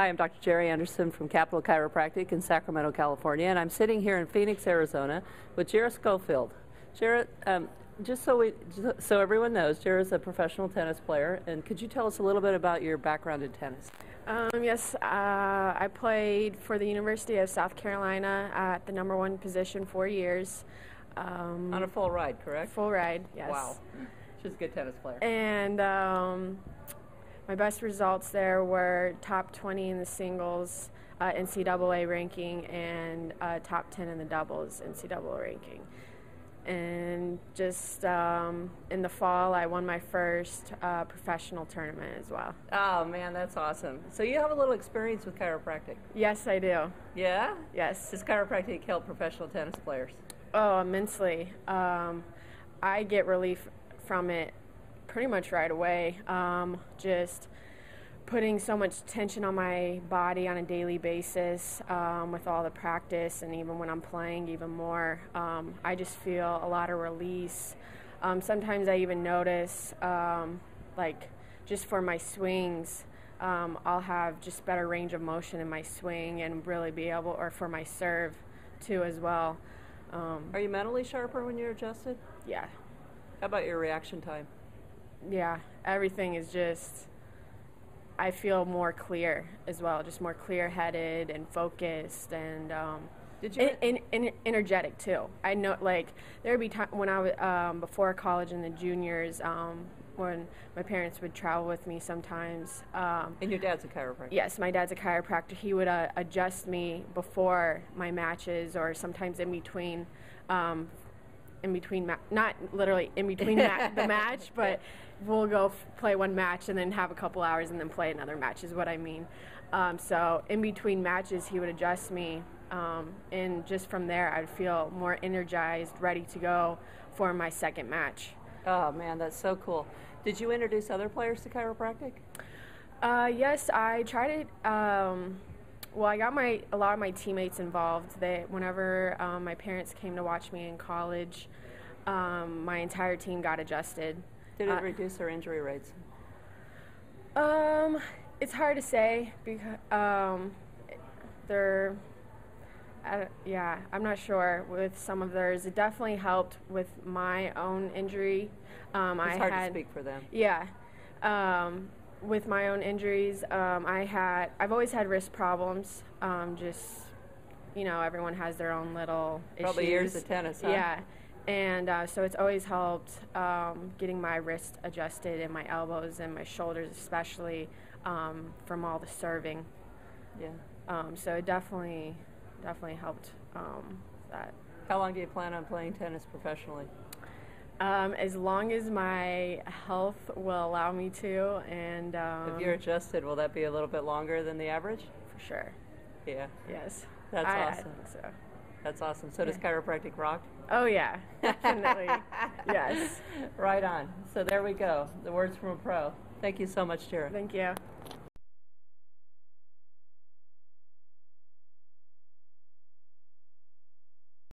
Hi, I'm Dr. Jeri Anderson from Capitol Chiropractic in Sacramento, California, and I'm sitting here in Phoenix, Arizona with Gira Schofield. Gira, um, just so we, so everyone knows, Gira's a professional tennis player, and could you tell us a little bit about your background in tennis? Um, yes, uh, I played for the University of South Carolina at the number one position four years. Um, On a full ride, correct? full ride, yes. Wow, she's a good tennis player. And um, my best results there were top 20 in the singles uh, NCAA ranking and uh, top 10 in the doubles NCAA ranking. And just um, in the fall, I won my first uh, professional tournament as well. Oh man, that's awesome. So you have a little experience with chiropractic. Yes, I do. Yeah? Yes. Does chiropractic help professional tennis players? Oh, immensely. Um, I get relief from it pretty much right away. Um, just putting so much tension on my body on a daily basis um, with all the practice, and even when I'm playing, even more. Um, I just feel a lot of release. Um, sometimes I even notice, um, like, just for my swings. Um, I'll have just better range of motion in my swing and really be able, or for my serve too, as well. Um, Are you mentally sharper when you're adjusted? yeah, How about your reaction time? Yeah, everything is just. I feel more clear as well, just more clear-headed and focused, and um, Did you? and, and, and energetic too. I know, like there would be time when I was um, before college in the juniors, um, when my parents would travel with me sometimes. Um, and your dad's a chiropractor. Yes, my dad's a chiropractor. He would uh, adjust me before my matches, or sometimes in between. Um, in between, ma- not literally in between ma- the match, but we'll go f- play one match and then have a couple hours and then play another match. Is what I mean. Um, so in between matches, he would adjust me, um, and just from there, I'd feel more energized, ready to go for my second match. Oh man, that's so cool. Did you introduce other players to chiropractic? Uh, yes, I tried it. Um, well, I got my a lot of my teammates involved. That whenever um, my parents came to watch me in college, um, my entire team got adjusted. Did it Uh, reduce their injury rates? Um, it's hard to say because um, they're. Uh, yeah, I'm not sure with some of theirs. It definitely helped with my own injury. Um, It's I hard had, to speak for them. Yeah. Um, with my own injuries, um, I had I've always had wrist problems. Um, just you know, everyone has their own little Probably issues. years of tennis, huh? Yeah. And uh, so it's always helped um, getting my wrist adjusted and my elbows and my shoulders, especially um, from all the serving. Yeah. Um, so it definitely, definitely helped um, that. How long do you plan on playing tennis professionally? Um, as long as my health will allow me to, and um, if you're adjusted, will that be a little bit longer than the average? for sure, Yeah. yes. That's I, I awesome. think so. That's awesome. So does chiropractic rock? Oh yeah, definitely. yes. Right on. So there we go. The words from a pro. Thank you so much, Gira. Thank you.